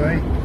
we?